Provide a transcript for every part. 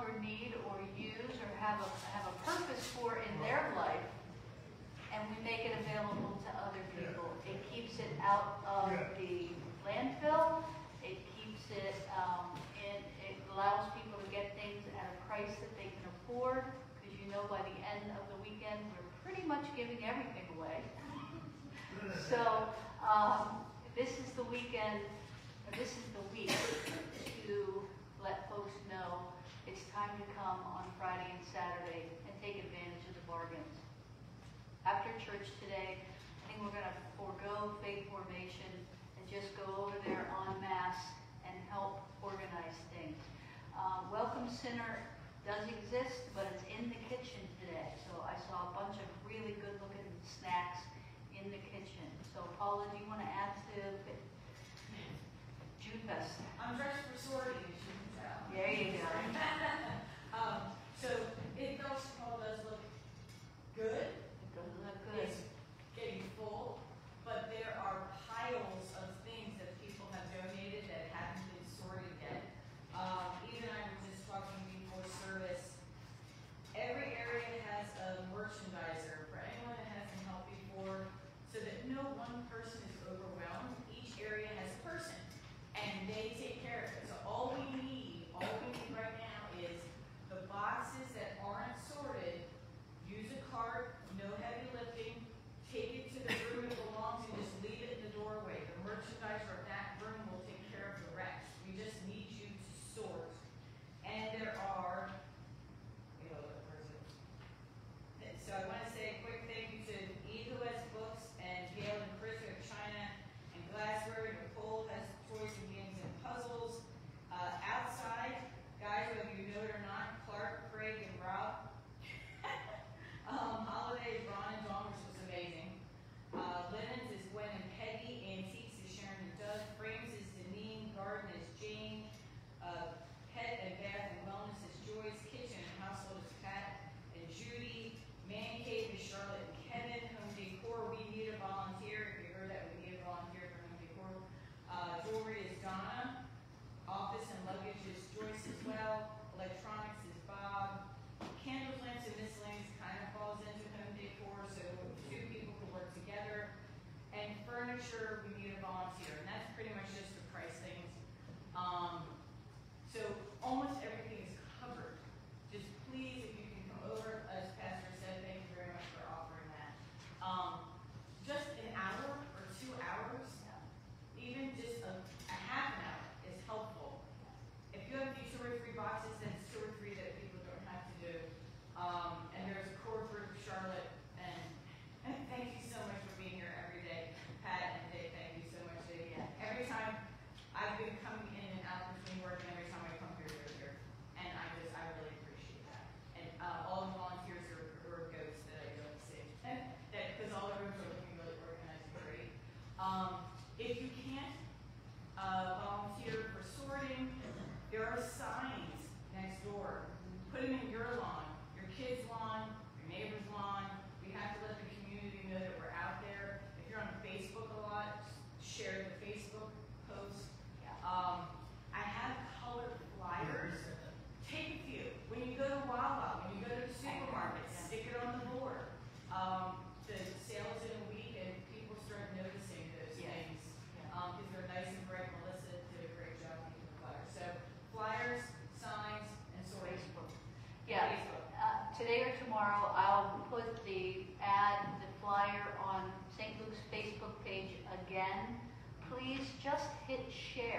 longer need or use or have a, have a purpose for in their life, and we make it available to other people. It keeps it out of the landfill. It keeps it, um, in, it allows people to get things at a price that they can afford, because you know by the end of the weekend, we're pretty much giving everything away. So, um, this is the weekend, this is the week to let folks know it's time to come on Friday and Saturday and take advantage of the bargains. After church today, I think we're going to forego faith formation and just go over there en masse and help organize things. Um, Welcome Center does exist, but it's in the kitchen today. So I saw a bunch of really good-looking snacks in the kitchen. So Paula, do you want to add to June Fest? I'm dressed for sorority, as you can tell. There you go. Um, so it does, all does look good.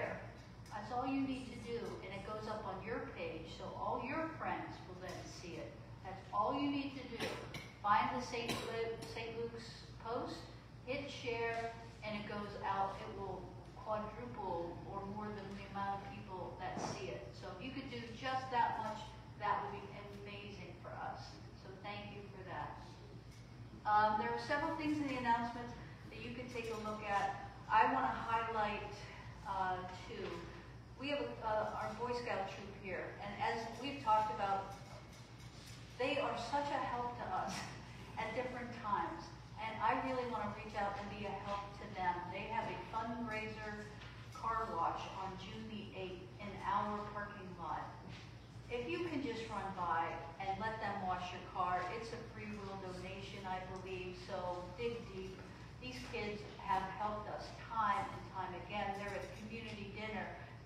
Share. That's all you need to do, and it goes up on your page, so all your friends will then see it. That's all you need to do. Find the St. St. Luke's post, hit share, and it goes out. It will quadruple or more than the amount of people that see it. So if you could do just that much, that would be amazing for us. So thank you for that. Um, there are several things in the announcements that you can take a look at. I want to highlight uh, two. We have uh, our Boy Scout troop here, and as we've talked about, they are such a help to us at different times. And I really want to reach out and be a help to them. They have a fundraiser car wash on June the 8th in our parking lot. If you can just run by and let them wash your car, it's a free will donation, I believe, so dig deep. These kids have helped us time and time again. They're at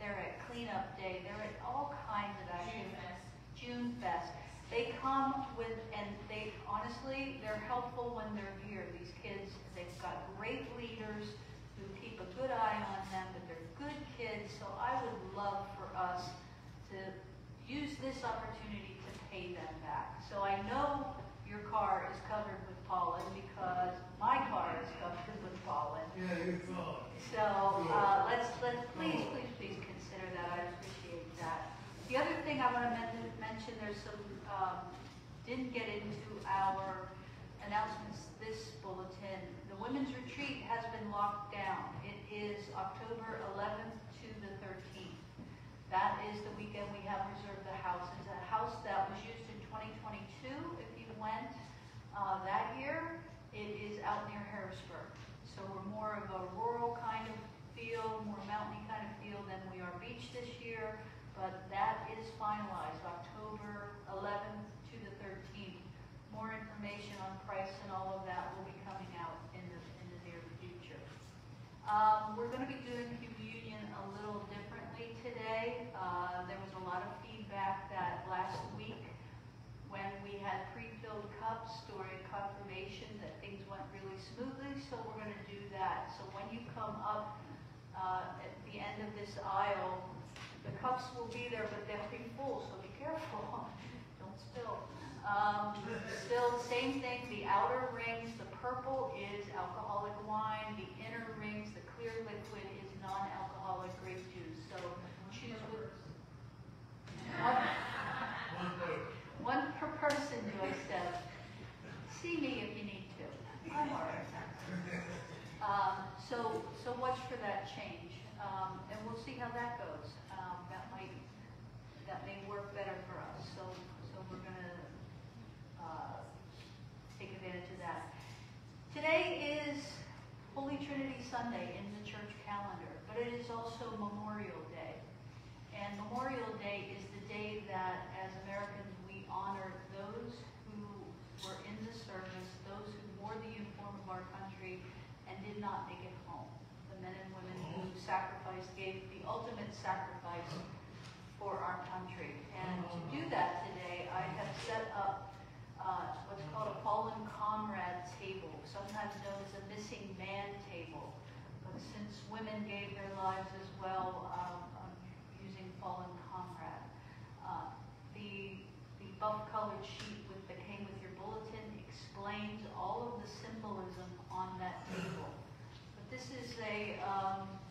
they're at cleanup day, they're at all kinds of June activities. Fest. June Fest. They come with, and they, honestly, they're helpful when they're here. These kids, they've got great leaders who keep a good eye on them, but they're good kids, so I would love for us to use this opportunity to pay them back. So I know your car is covered with pollen because my car is covered with pollen. Yeah, you thought. So, uh, let's, let's, please, please, please consider that, I appreciate that. The other thing I wanna mention, there's some, um, didn't get into our announcements this bulletin. The women's retreat has been locked down. It is October eleventh to the thirteenth. That is the weekend we have reserved the house. It's a house that was used in twenty twenty-two, if you went, uh, that year. It is out near Harrisburg. So we're more of a rural kind of feel, more mountainy kind of feel than we are beach this year. But that is finalized, October eleventh to the thirteenth. More information on price and all of that will be coming out in the, in the near future. Um, we're gonna be doing communion a little differently today. Uh, there was a lot of feedback that last week, when we had pre-filled cups during confirmation, that things went really smoothly, so we're gonna do that. So when you come up, uh, at the end of this aisle, the cups will be there, but they'll be full, so be careful, don't spill. Um, still, same thing, the outer rings, the purple is alcoholic wine, the inner rings, the clear liquid is non-alcoholic grape juice, so choose. One, One per person, Joyce said. See me if you need to. I'm all right. Um, so, so watch for that change, um, and we'll see how that goes. Um, that might, that may work better for us, so, so we're gonna, uh, take advantage of that. Today is Holy Trinity Sunday in the church calendar, but it is also Memorial Day. And Memorial Day is the day that, as Americans, we honor those who were in the service, those who wore the uniform of our country and did not make it home. The men and sacrificed, gave the ultimate sacrifice for our country. And to do that today, I have set up uh, what's called a fallen comrade table, sometimes known as a missing man table. But since women gave their lives as well, um, I'm using fallen comrade. Uh, the the buff colored sheet with that came with your bulletin explains all of the symbolism on that table. But this is a um, this is a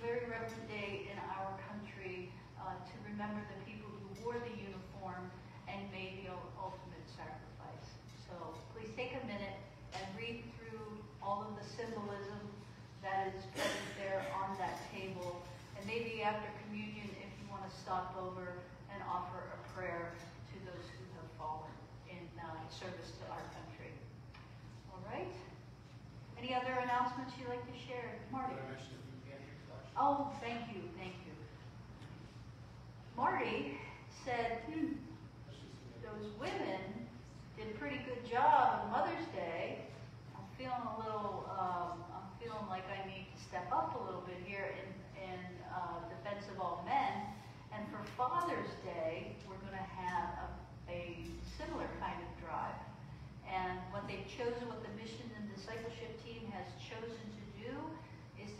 very reverent day in our country uh, to remember the people who wore the uniform and made the ultimate sacrifice. So please take a minute and read through all of the symbolism that is present there on that table. And maybe after communion, if you want to stop over and offer a prayer to those who have fallen in uh, service to our country. All right? Any other announcements you'd like to share? Marty? Oh, thank you, thank you. Marty said, hmm, those women did a pretty good job on Mother's Day. I'm feeling a little, um, I'm feeling like I need to step up a little bit here in, in, uh, defense of all men. And for Father's Day, we're gonna have a, a similar kind of drive. And what they've chosen, what the mission and discipleship team has chosen to do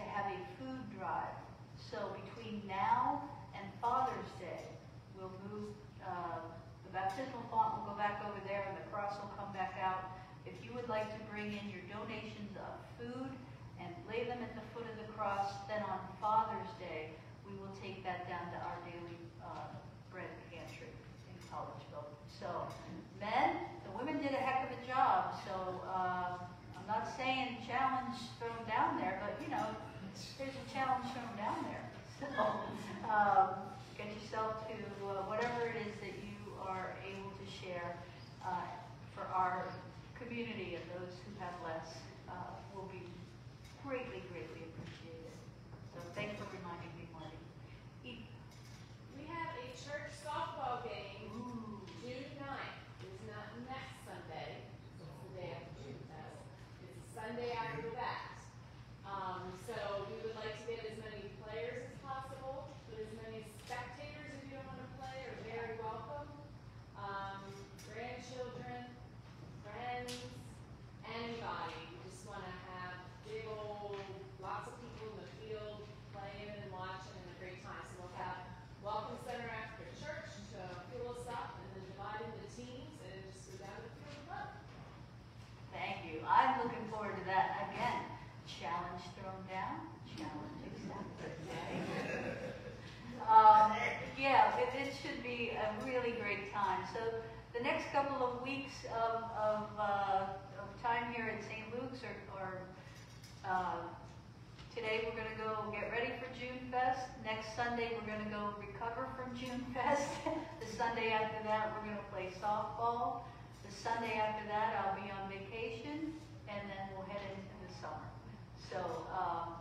to have a food drive. So between now and Father's Day, we'll move, uh, the baptismal font will go back over there and the cross will come back out. If you would like to bring in your donations of food and lay them at the foot of the cross, then on Father's Day, we will take that down to our daily uh, bread pantry in Collegeville. So, men, the women did a heck of a job, so uh, I'm not saying challenge thrown down there, but you know, there's a challenge shown down there. So, um, get yourself to uh, whatever it is that you are able to share uh, for our community and those who have less uh, will be greatly, greatly appreciated. So thanks for reminding me, Marty. E- We have a church softball game Ooh, June 9th. It's not next Sunday, it's the day after June Fest. It's the Sunday after that. Um, so we would like to get as many players as possible, but as many spectators, if you don't want to play, are very welcome. Um, grandchildren, friends, anybody. We just want to have big old, lots of people in the field playing and watching and a great time. So we'll have welcome center after church to fill us up and then divide into teams and just go down to the field and play. Thank you. I'm looking forward to that. Again, challenge thrown down, challenge accepted. Um, yeah, it, it should be a really great time. So the next couple of weeks of, of, uh, of time here at St. Luke's are, are uh, today we're going to go get ready for June Fest. Next Sunday we're going to go recover from June Fest. the Sunday after that we're going to play softball. The Sunday after that I'll be on vacation, and then we'll head into the summer. So um,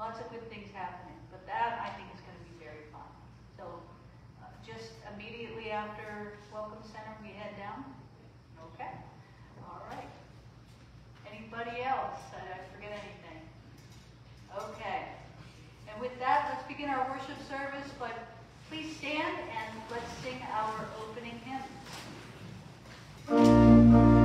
lots of good things happening, but that I think is going to be very fun. So uh, just immediately after Welcome Center, we head down. Okay. Anybody else? Did I forget anything? Okay. And with that, let's begin our worship service, but please stand and let's sing our opening hymn.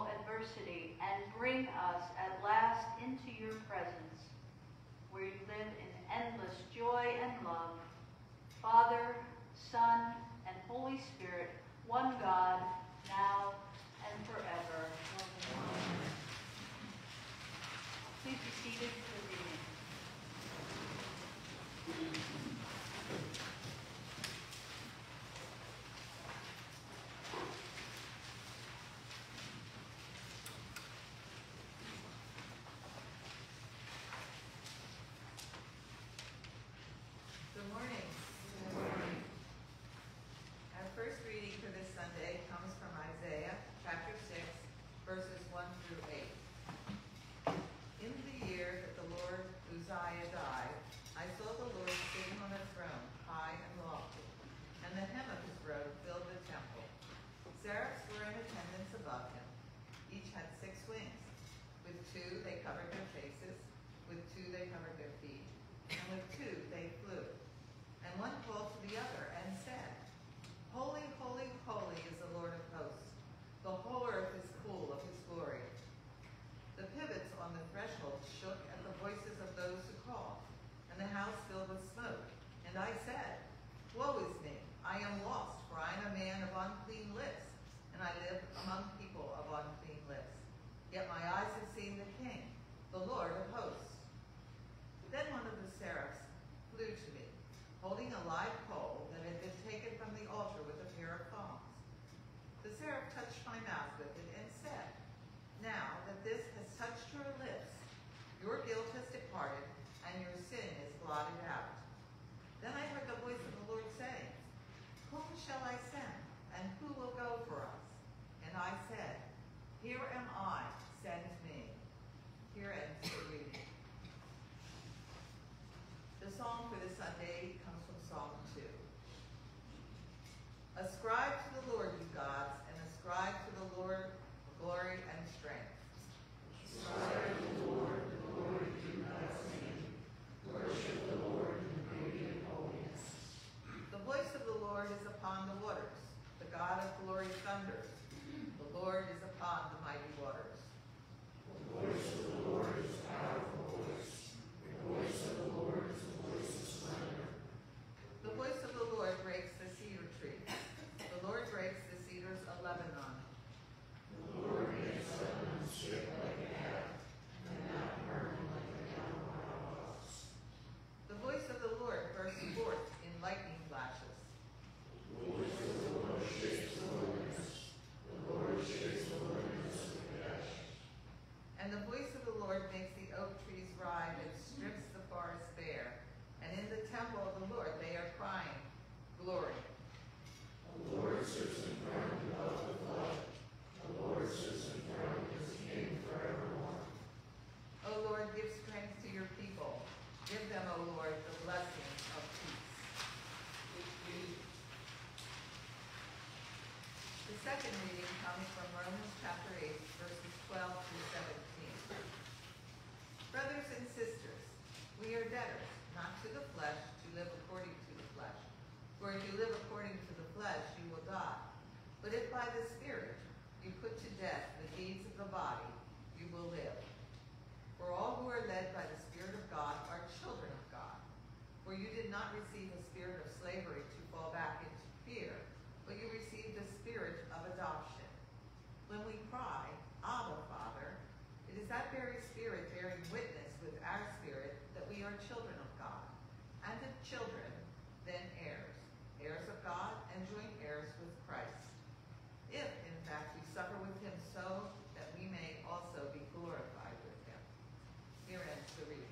all adversity and bring us at last into your presence, where you live in endless joy and love. Father, Son, and Holy Spirit, one God, now and forever. Please be seated. Second reading comes from Romans chapter 8, verses 12 through 17. Brothers and sisters, we are debtors, not to the flesh, to live according to the flesh. For if you live according to the flesh, you will die. But if by the Spirit you put to death the deeds of the body, you will live. For all who are led by the Spirit of God are children of God. For you did not receive a spirit of slavery to fall back into fear, but you received the spirit of adoption. When we cry, Abba, Father, it is that very spirit bearing witness with our spirit that we are children of God. And if children, then heirs, heirs of God and joint heirs with Christ. If, in fact, we suffer with him so that we may also be glorified with him. Here ends the reading.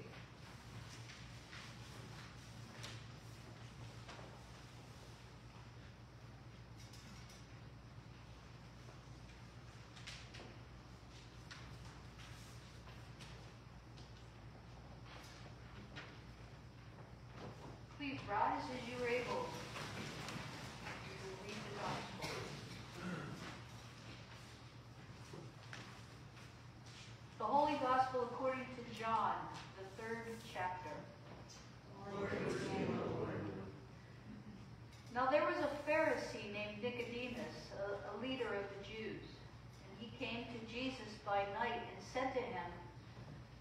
Please rise as you are able. Will read the gospel. The Holy Gospel according to John, the third chapter. Now there was a Pharisee named Nicodemus, a, a leader of the Jews, and he came to Jesus by night and said to him,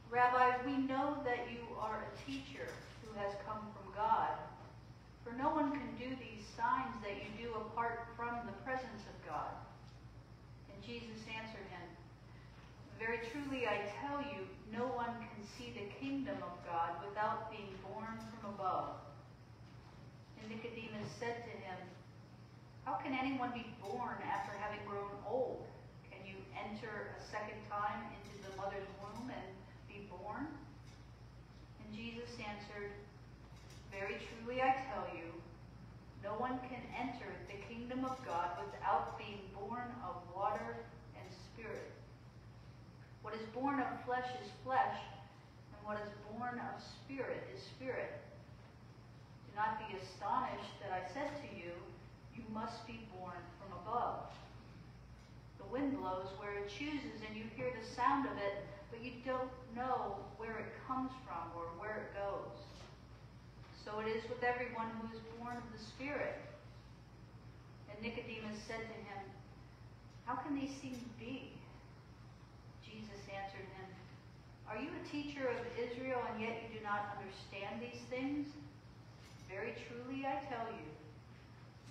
Rabbi, we know that you are a teacher who has come from God. For no one can do these signs that you do apart from the presence of God. And Jesus answered him, Very truly I tell you, no one can see the kingdom of God without being born from above. And Nicodemus said to him, How can anyone be born after having grown old? Can you enter a second time into the mother's womb and be born? And Jesus answered, Very truly I tell you, no one can enter the kingdom of God without being born of water and spirit. What is born of flesh is flesh, and what is born of spirit is spirit. Do not be astonished that I said to you, You must be born from above. The wind blows where it chooses, and you hear the sound of it, but you don't know where it comes from or where it goes. So it is with everyone who is born of the Spirit. And Nicodemus said to him, How can these things be? Jesus answered him, Are you a teacher of Israel, and yet you do not understand these things? Very truly I tell you,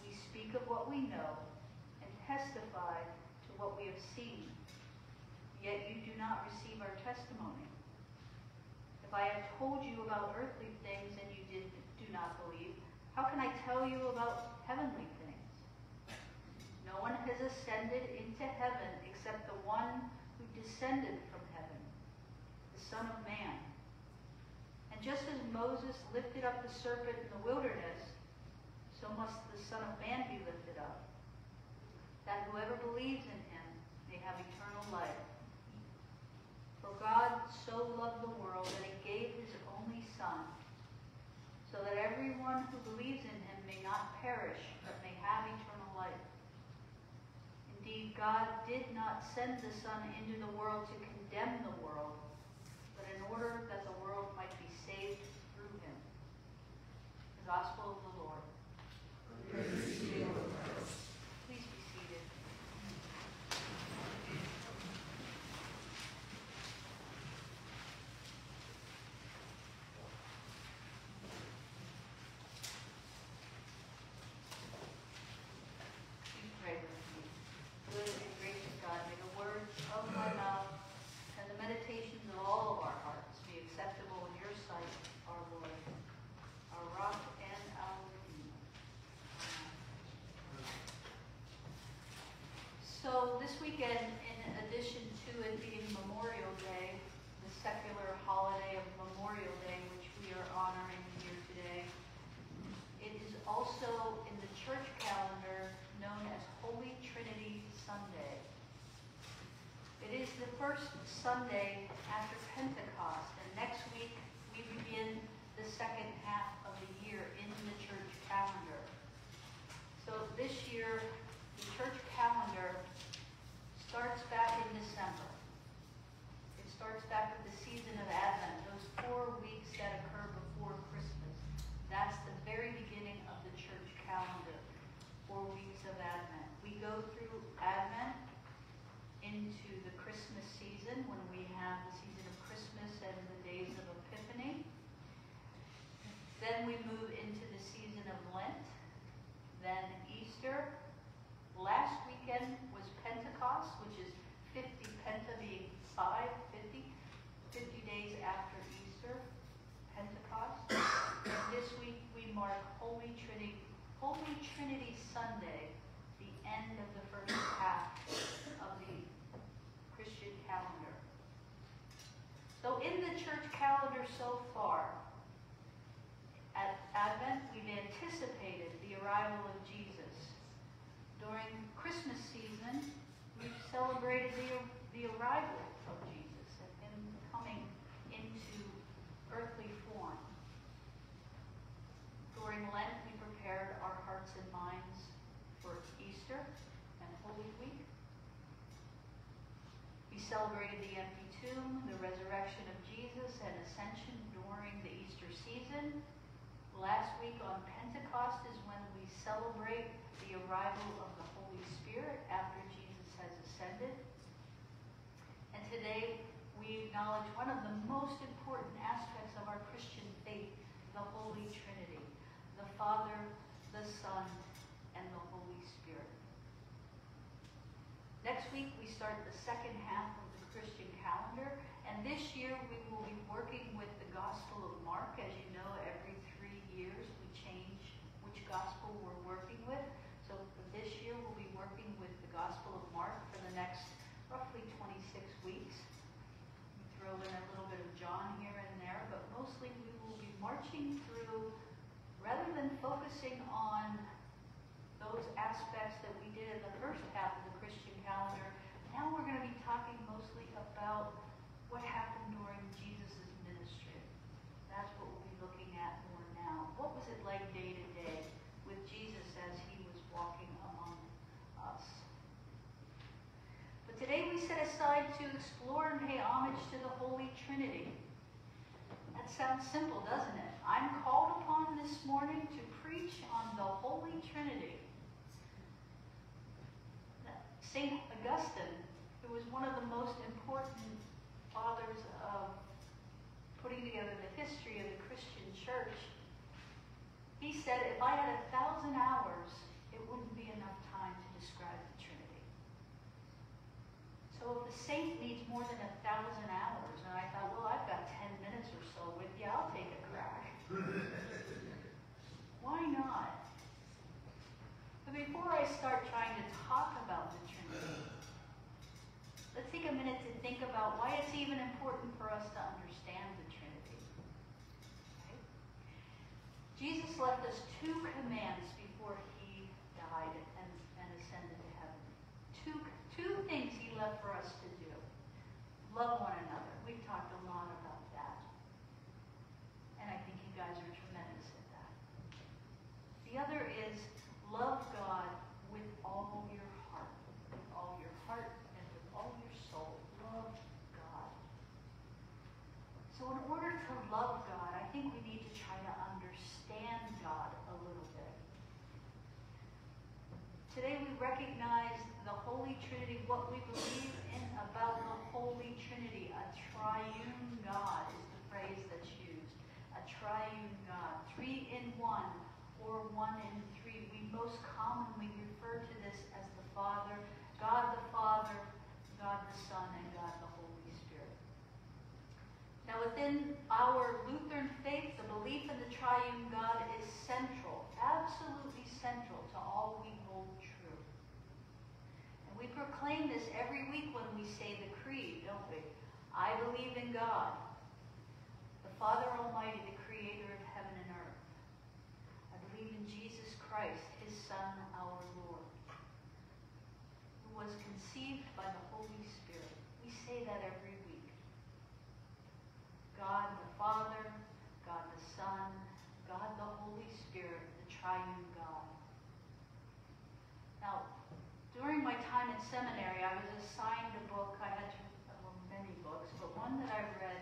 we speak of what we know and testify to what we have seen, yet you do not receive our testimony. If I have told you about earthly things and you did, do not believe, how can I tell you about heavenly things? No one has ascended into heaven except the one who descended from heaven, the Son of Man. And just as Moses lifted up the serpent in the wilderness, so must the Son of Man be lifted up, that whoever believes in him may have eternal life. For God so loved the world that he gave his only Son, so that everyone who believes in him may not perish, but may have eternal life. Indeed, God did not send the Son into the world to condemn the world, but in order that the world might be saved through him. The Gospel of the Lord. Please be seated. Please pray with me. Good and gracious God, may the words of my mouth and the meditations of all of our hearts be acceptable in your sight, our Lord, our rock and our redeemer. Amen. So this weekend, in addition to it being Memorial Day, the secular holiday of Memorial Day, which we are honoring here today, it is also in the church calendar known as Holy Trinity Sunday. It is the first Sunday after Pentecost, and next week we begin the second half of the year in the church calendar. So this year, the church calendar go through Advent into the Christmas season when we have the season of Christmas and the days of Epiphany. We move into the season of Lent, then Easter. Last weekend was Pentecost, which is 50 Penta being 5, 50, 50 days after Easter, Pentecost. And this week we mark Holy Trinity, Holy Trinity Sunday, the end of the first half of the Christian calendar. So in the church calendar so far, at Advent, we've anticipated the arrival of Jesus. During Christmas season, we've celebrated the, the arrival of Jesus and him coming into earthly form. During Lent, we prepared our hearts and minds for Easter and Holy Week. We celebrated the empty tomb, the resurrection of Jesus, and ascension during the Easter season. Last week on Pentecost is when we celebrate the arrival of the Holy Spirit after Jesus has ascended. And today we acknowledge one of the most important aspects of our Christian faith, the Holy Trinity, the Father, the Son, and the Holy Spirit. Next week we start the second half of the Christian calendar, and this year we will be working with the Gospel of Mark. As you know, every three years we change which Gospel we're working with. So for this year we'll be working with the Gospel of Mark for the next roughly 26 weeks. We throw in a little bit of John here and there, but mostly we will be marching through, rather than focusing on those aspects that we did in the first half of the Christian calendar, now we're going to be talking mostly about what happened during Jesus' ministry. That's what we'll be looking at more now. What was it like day to day with Jesus as he was walking among us? But today we set aside to pay homage to the Holy Trinity. That sounds simple, doesn't it? I'm called upon this morning to preach on the Holy Trinity. St. Augustine, who was one of the most important fathers of putting together the history of the Christian church, he said, if I had a thousand hours, it wouldn't be enough time to describe. The saint needs more than a thousand hours, and I thought, well, I've got ten minutes or so with you, I'll take a crack. Why not? But before I start trying to talk about the Trinity, let's take a minute to think about why it's even important for us to understand the Trinity. Okay? Jesus left us two commands before he died and, and ascended to heaven. Two, two things he left for us to do. Love one another. 1 and 3, we most commonly refer to this as the Father, God the Father, God the Son, and God the Holy Spirit. Now within our Lutheran faith, the belief in the triune God is central, absolutely central to all we hold true. And we proclaim this every week when we say the creed, don't we? I believe in God, the Father Almighty, the creator of believe in Jesus Christ, his Son, our Lord, who was conceived by the Holy Spirit. We say that every week. God the Father, God the Son, God the Holy Spirit, the triune God. Now, during my time in seminary, I was assigned a book. I had to, well, many books, but one that I read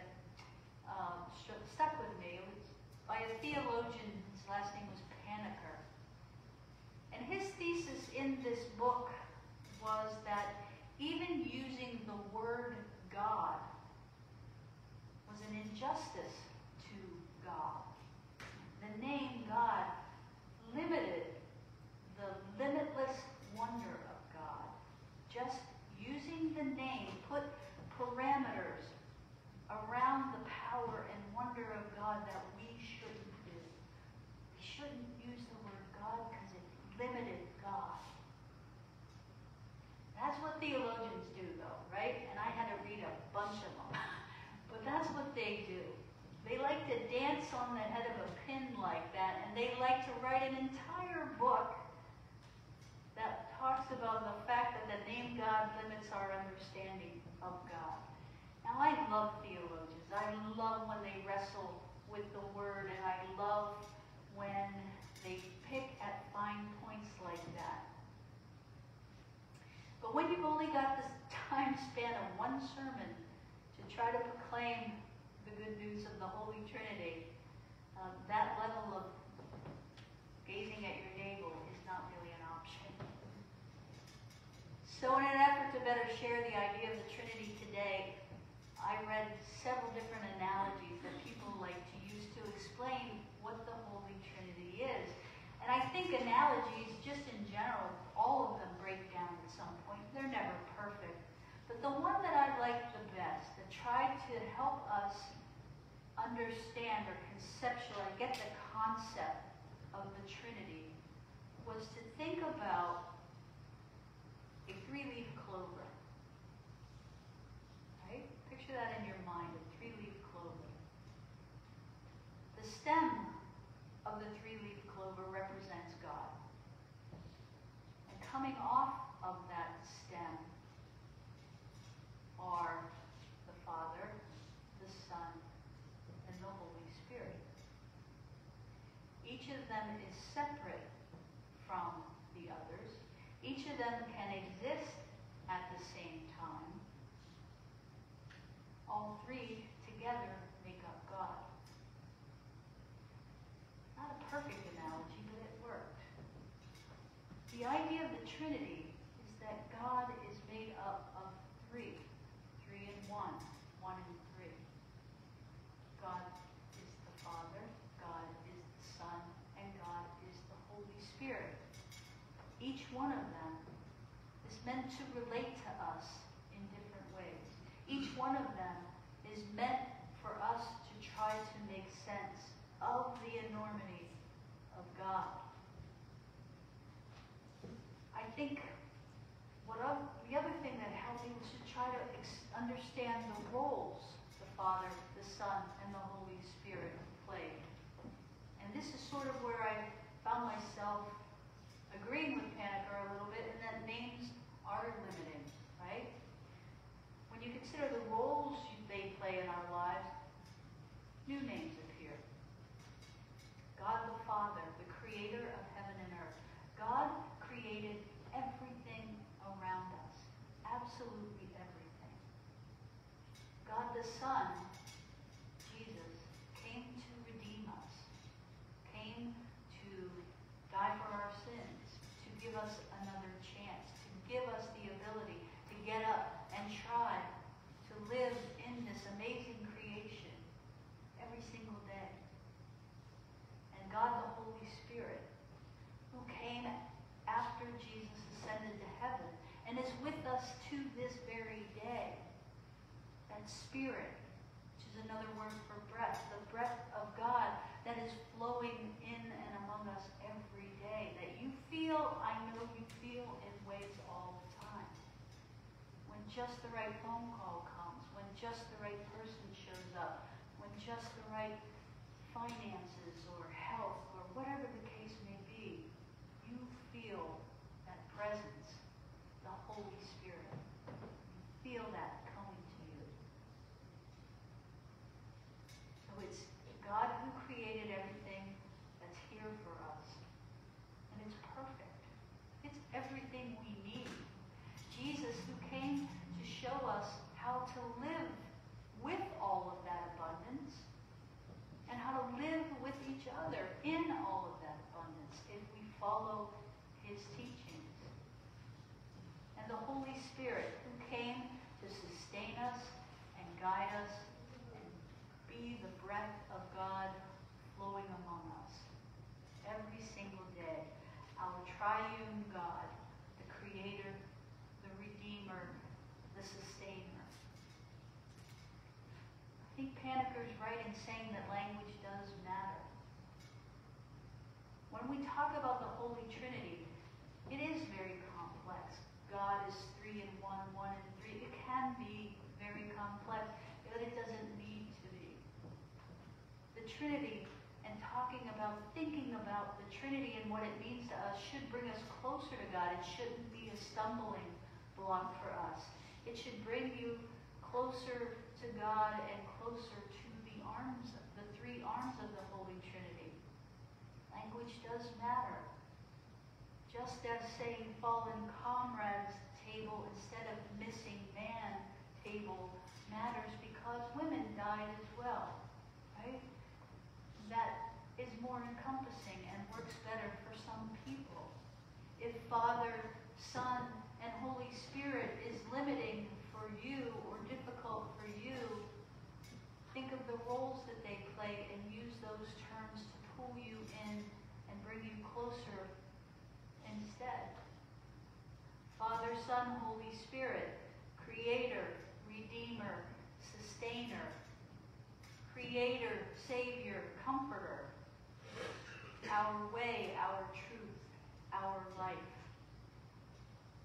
um, stuck with me. It was by a theologian. His last name his thesis in this book was that even using the word God was an injustice to God. The name God limited the limitless wonder of God. Just using the name put parameters around the power and wonder of God that theologians do, though, right? And I had to read a bunch of them. but that's what they do. They like to dance on the head of a pin like that, and they like to write an entire book that talks about the fact that the name God limits our understanding of God. Now, I love theologians. I love when they wrestle with the word, and I love when they pick at fine points like that. When you've only got this time span of one sermon to try to proclaim the good news of the Holy Trinity, um, that level of gazing at your navel is not really an option. So in an effort to better share the idea of the Trinity today, I read several different analogies that people like to use to explain what the Holy Trinity is. And I think analogies, just in general, all of them break down at some point. They're never perfect. But the one that I like the best, that tried to help us understand or conceptualize, get the concept of the Trinity, was to think about a three-leaf clover. Right? Picture that in your mind, a three-leaf clover. The stem of the three-leaf clover represents God. And coming off of that stem are the Father, the Son, and the Holy Spirit. Each of them is separate from the others. Each of them can exist at the same time. All three together make up God. Not a perfect analogy, but it worked. The idea of the Trinity is that God is made up of three. Three in one. One in three. God is the Father, God is the Son, and God is the Holy Spirit. Each one of them is meant to relate to us in different ways. Each one of them is meant for us to try to make sense of the enormity of God. I think what I, the other thing that helped me was to try to understand the roles the Father, the Son, and the Holy Spirit played. And this is sort of where I found myself agreeing with Panikkar a little bit, and are limiting, right? When you consider the roles they play in our lives, new names appear. God the Father, the creator of heaven and earth. God created everything around us, absolutely everything. God the Son, Jesus, came to redeem us, came to die for our sins, to give us another chance, to give us the ability to get up and try to live in this amazing creation every single day. And God the Holy Spirit, who came after Jesus ascended to heaven and is with us to this very day. That Spirit, which is another word for breath, the breath of God that is flowing in and among us every day, that you feel, I know you feel in ways all the time. When just the right phone call comes, when just the right person shows up, when just the right finances or health or whatever the case may be, you feel that presence, the Holy Spirit. You feel that coming to you. So it's God who created everything that's here for us. And it's perfect. It's everything we need. Jesus who came to show us how to live with all of that abundance and how to live with each other in all of that abundance if we follow his teachings. And the Holy Spirit who came to sustain us and guide us and be the breath of God flowing among us every single day. Our triune God, the Creator, the Redeemer, the Sustainer. I think Panikkar's right in saying that language does matter. When we talk about the Holy Trinity, it is very complex. God is three in one, one in three. It can be very complex, but it doesn't need to be. The Trinity and talking about, thinking about the Trinity and what it means to us should bring us closer to God. It shouldn't be a stumbling block for us. It should bring you closer to God and closer to the arms, the three arms of the Holy Trinity. Language does matter. Just as saying fallen comrades table instead of missing man table matters because women died as well, is more encompassing and works better for some people. If Father, Son, and Holy Spirit is limiting for you or difficult for you, think of the roles that they play and use those terms to pull you in and bring you closer instead. Father, Son, Holy Spirit, Creator, Redeemer, Sustainer, Creator, Savior, Comforter, our way, our truth, our life.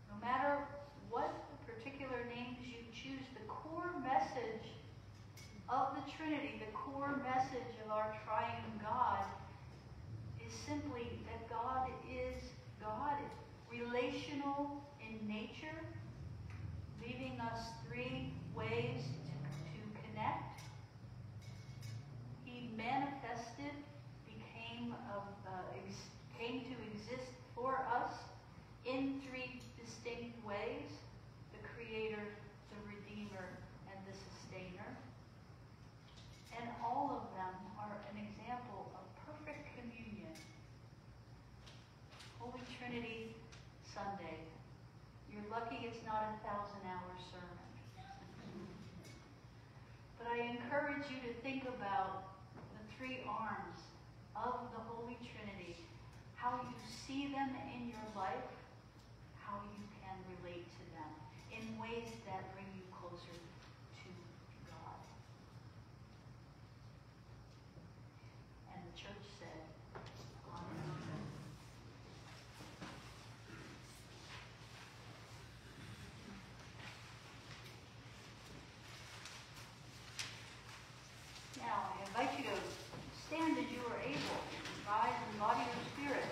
No matter what particular names you choose, the core message of the Trinity, the core message of our triune God, is simply that God is God, relational in nature, leaving us three ways to, connect. He manifested, became, of, uh, ex- came to exist for us in three distinct ways the Creator, the Redeemer, and the Sustainer. And all of them are an example of perfect communion. Holy Trinity Sunday. You're lucky it's not a thousand hour sermon. But I encourage you to think about the three arms of the Holy Trinity, how you see them in your life, how you can relate to them in ways that bring you closer to God. And the church said, Amen. Now, I invite you to stand as you are able, rise in body or spirit,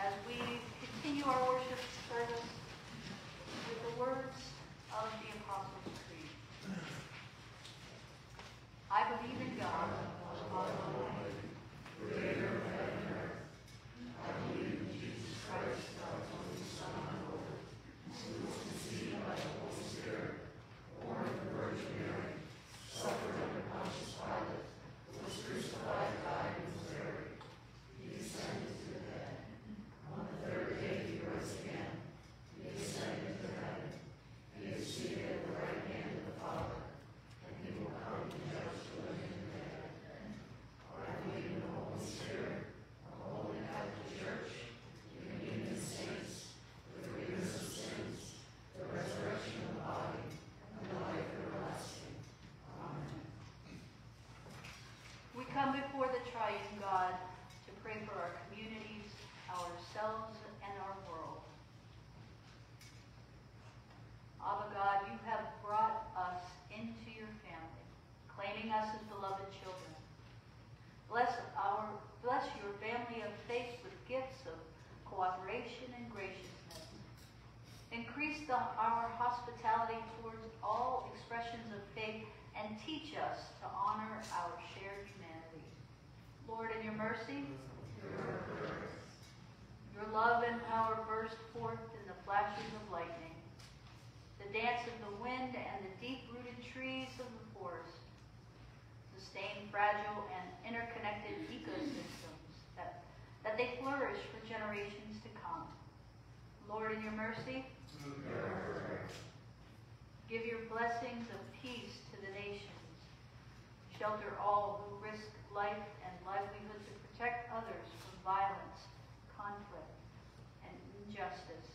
as we continue our worship service with the words of the Apostles' Creed. I believe in God, Father Almighty, We come before the triune God to pray for our communities, ourselves, and our world. Abba God, you have brought us into your family, claiming us as beloved children. Bless our bless your family of faith with gifts of cooperation and graciousness. Increase the, our hospitality towards all expressions of faith and teach us to honor our shared humanity. Your mercy, your love and power burst forth in the flashes of lightning, the dance of the wind and the deep-rooted trees of the forest, sustain fragile and interconnected ecosystems that, that they flourish for generations to come. Lord, in your mercy, give your blessings of peace to the nations. shelter all who risk life livelihood to protect others from violence, conflict, and injustice.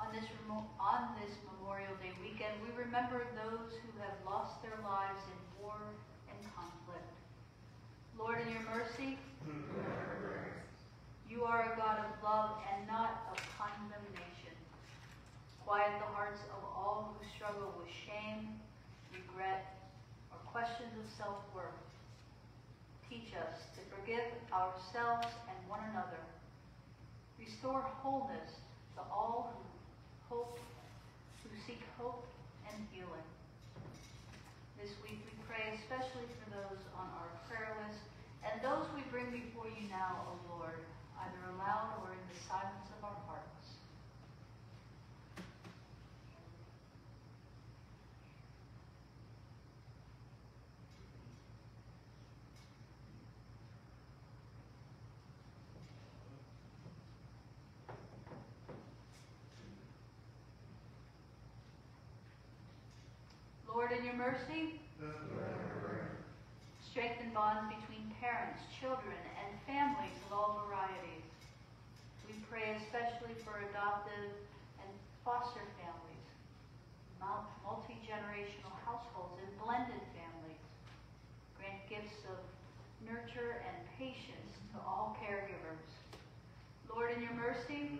On this, on this Memorial Day weekend, we remember those who have lost their lives in war and conflict. Lord, in your mercy, you are a God of love and not of condemnation. Quiet the hearts of all who struggle with shame, regret, or questions of self-worth. Teach us to forgive ourselves and one another. Restore wholeness to all who hope, who seek hope and healing. This week we pray especially for those on our prayer list and those we bring before you now, O Lord, either aloud or in the silence of our hearts. Lord, in your mercy, strengthen bonds between parents, children, and families of all varieties. We pray especially for adoptive and foster families, mul- multi-generational households, and blended families. Grant gifts of nurture and patience to all caregivers. Lord, in your mercy,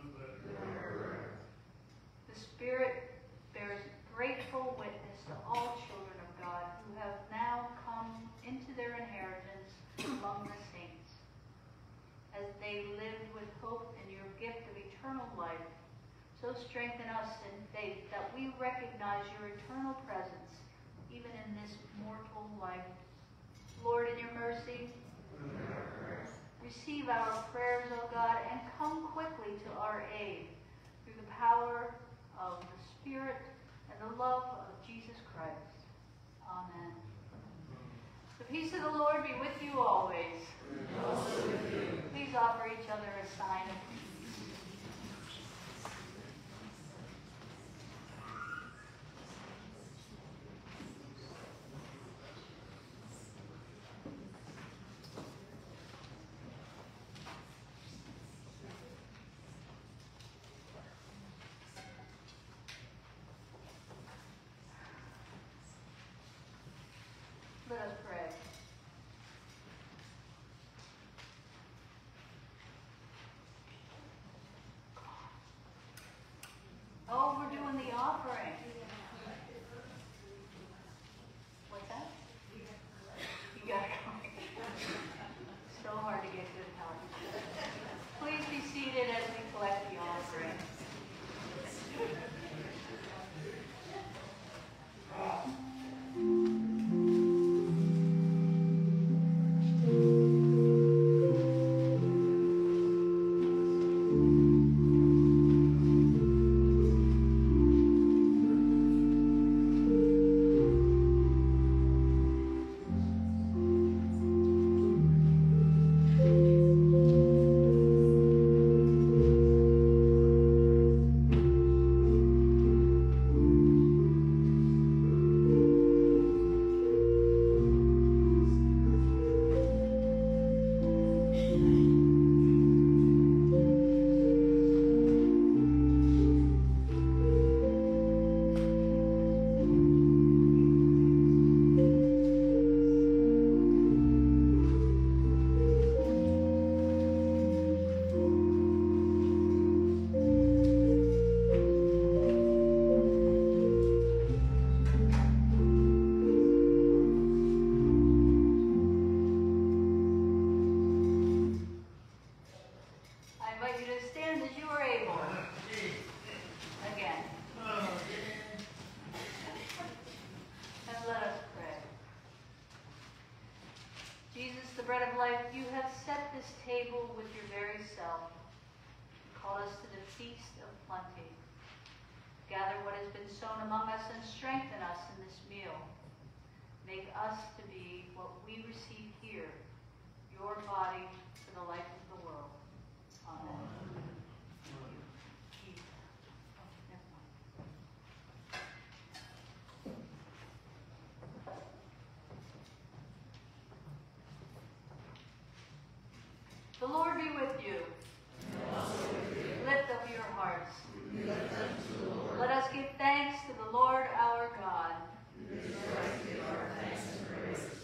the Spirit bears grateful witness to all children of God who have now come into their inheritance among the saints. As they lived with hope in your gift of eternal life, so strengthen us in faith that we recognize your eternal presence even in this mortal life. Lord, in your mercy, receive our prayers, O God, and come quickly to our aid through the power of the Spirit the love of Jesus Christ. Amen. The peace of the Lord be with you always. Please offer each other a sign of peace. Let us pray. Oh, we're doing the offering. among us and strengthen us in this meal. Make us to be what we receive here, your body for the life of the world. Amen. Amen. The Lord be with you. Lift up your hearts. Let us give thanks to the Lord our God.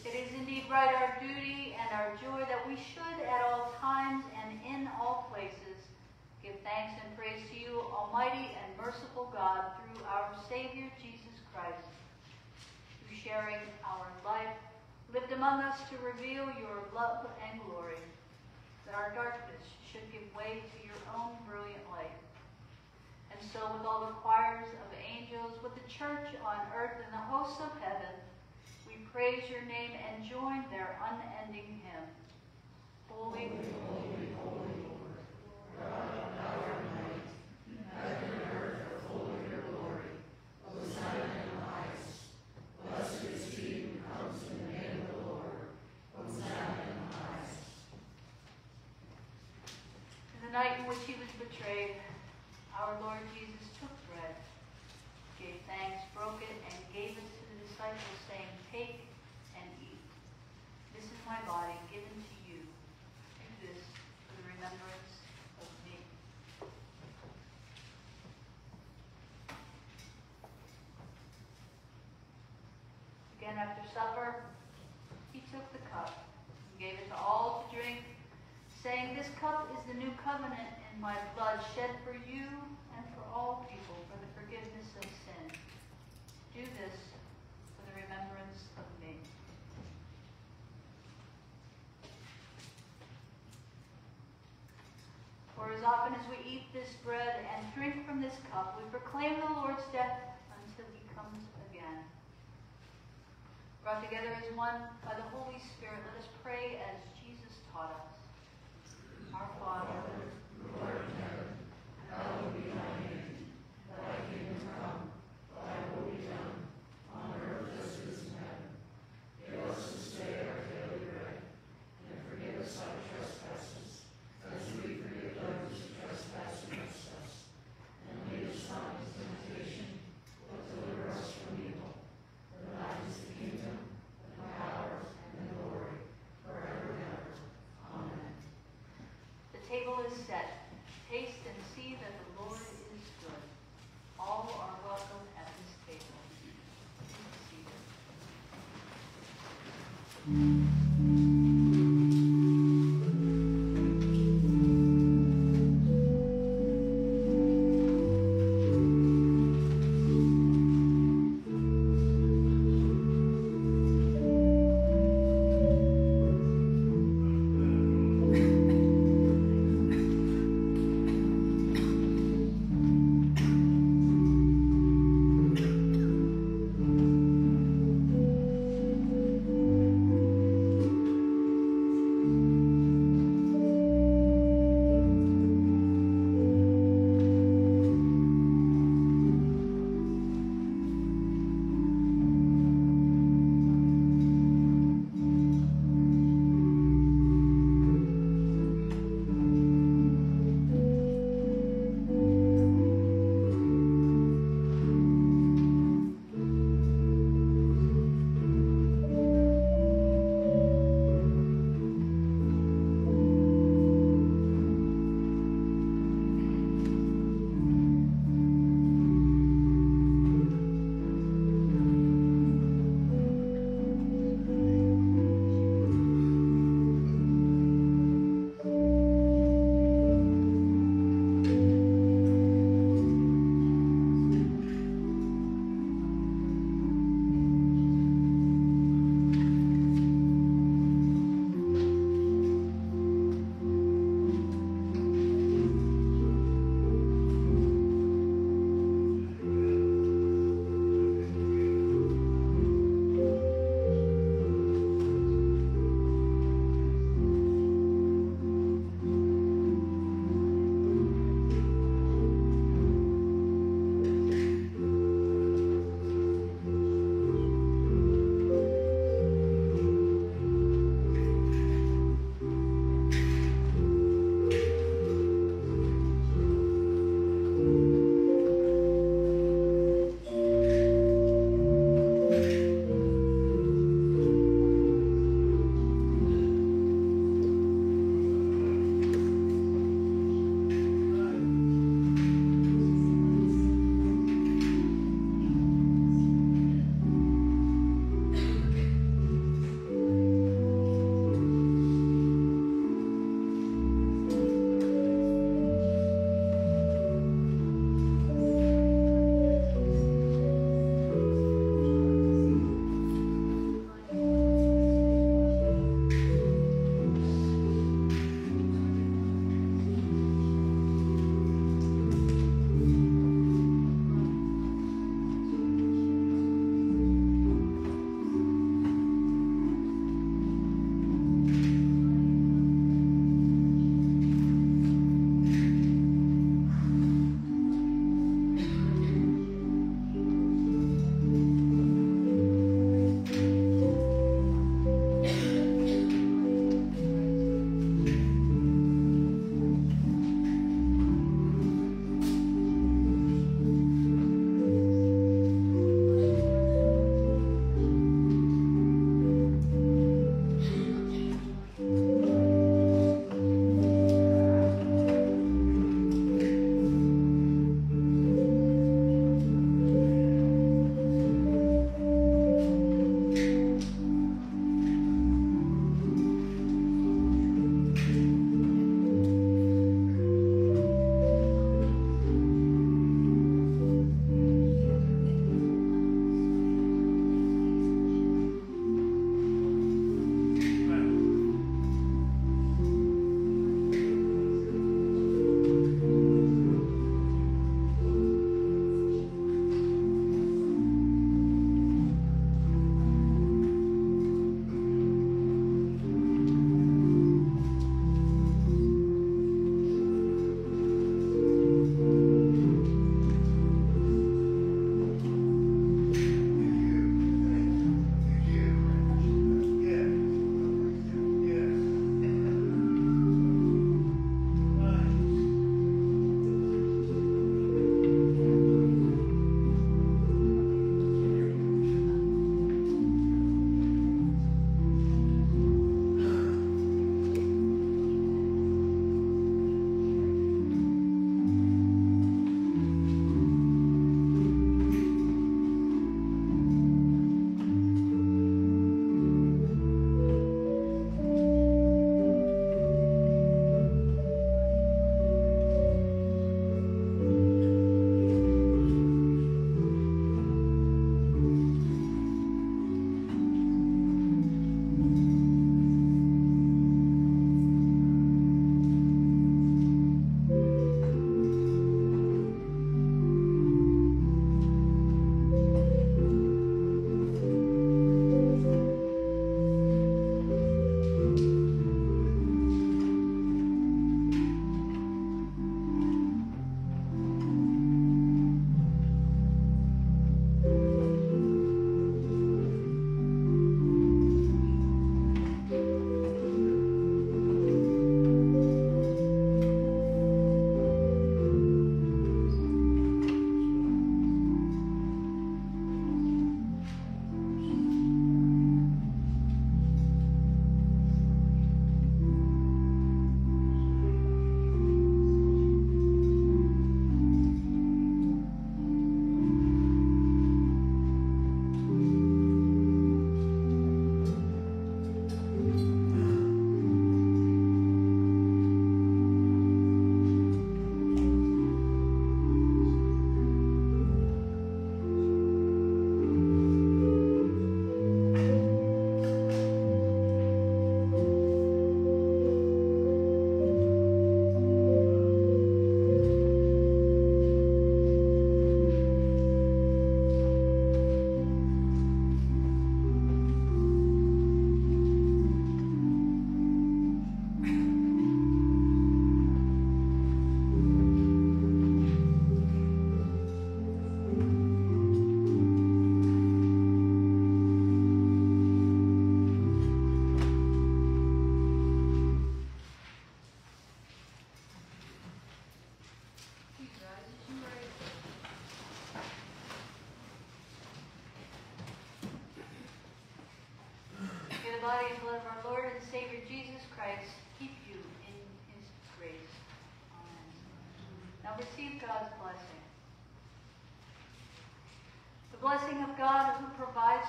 It is indeed right our duty and our joy that we should at all times and in all places give thanks and praise to you, Almighty and merciful God, through our Savior Jesus Christ, who sharing our life lived among us to reveal your love and glory, that our darkness should give way to your own brilliant light. And so with all the choirs of angels, with the church on earth and the hosts of heaven, we praise your name and join their unending hymn. Holy, holy, holy, Lord. God of power and might, heaven and earth are full of your glory. Hosanna in the highest. Blessed is he who comes in the name of the Lord. Hosanna in the highest. In the night in which he was betrayed, our Lord Jesus took bread, gave thanks, broke it, and gave it to the disciples, saying, Take and eat. This is my body given to you. Do this for the remembrance of me. Again, after supper, he took the cup and gave it to all to drink, saying, This cup is the new covenant my blood shed for you and for all people for the forgiveness of sin. Do this for the remembrance of me. For as often as we eat this bread and drink from this cup, we proclaim the Lord's death until he comes again. Brought together as one by the Holy Spirit, let us pray as Jesus taught us. Our Father, who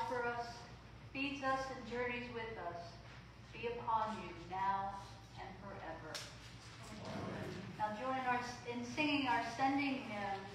for us, feeds us and journeys with us, be upon you now and forever. Amen. Now join us in singing our sending hymn.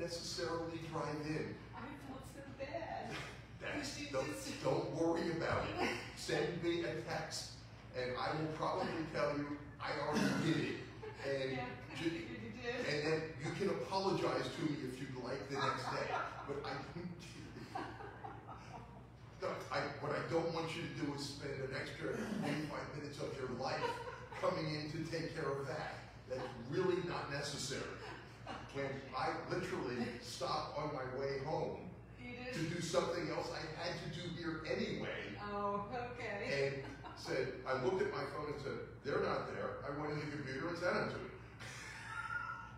Necessarily drive in. I felt so bad. That's, don't, don't worry about it. Send me a text, and I will probably tell you I already did it. And, Yeah, I you did. and then you can apologize to me if you'd like the next day. But I don't. No, I, what I don't want you to do is spend an extra 45 minutes of your life coming in to take care of that. That's really not necessary. When I literally stopped on my way home to do something else I had to do here anyway, Oh, okay. and said, I looked at my phone and said, they're not there. I went in the computer and sent them to me.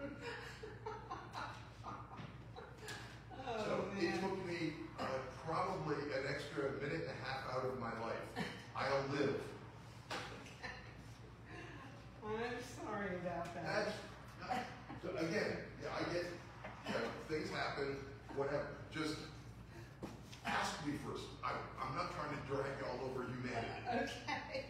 Oh, So it took me uh, probably an extra minute and a half out of my life. I'll live. I'm sorry about that. That's, so again, yeah, I get, you know, things happen, whatever. Just ask me first. I, I'm not trying to drag all over humanity. Okay.